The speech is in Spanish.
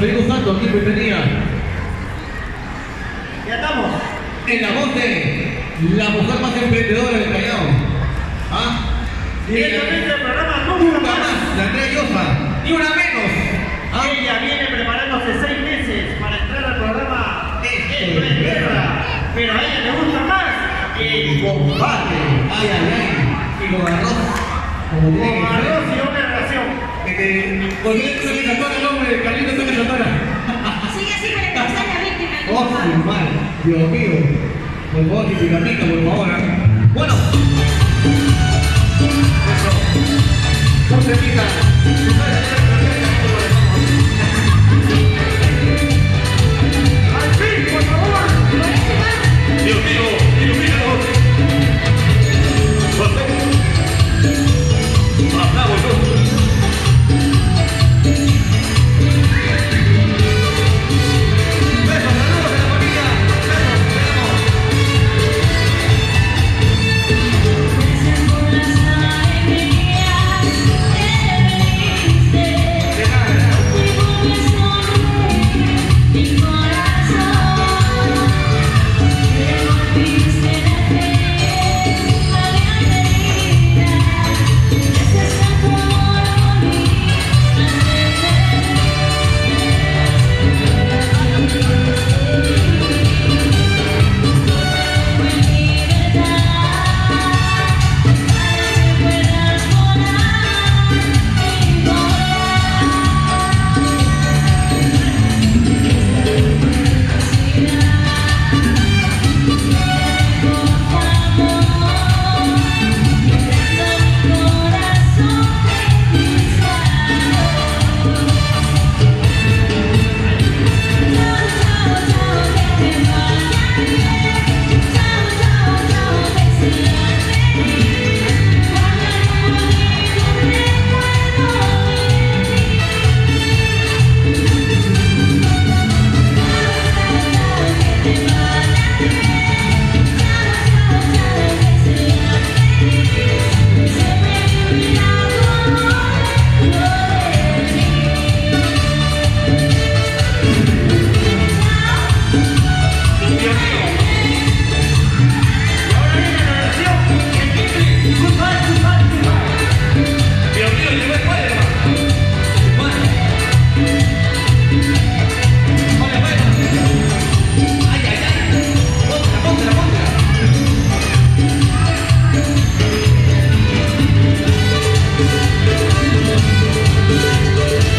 Federico Santos, aquí bienvenida. Ya estamos. En la voz de la mujer más emprendedora del Callao. ¿Ah? Directamente del programa Nunca Nunca más, Más. la Andrea Llosa. Ni una menos. ¿Ah? Ella viene preparándose seis meses para entrar al programa Eh, Esto es Guerra. Pero a ella le gusta más El combate. Ay, ay, ay. Y con arroz. Como tiene que con ser. arroz y una Eh, ¿Por qué se el nombre? Carlito se Sigue así con la tercera víctima. Oh, su madre. Dios mío. Por favor, que por favor. ¿eh? Bueno. Eso.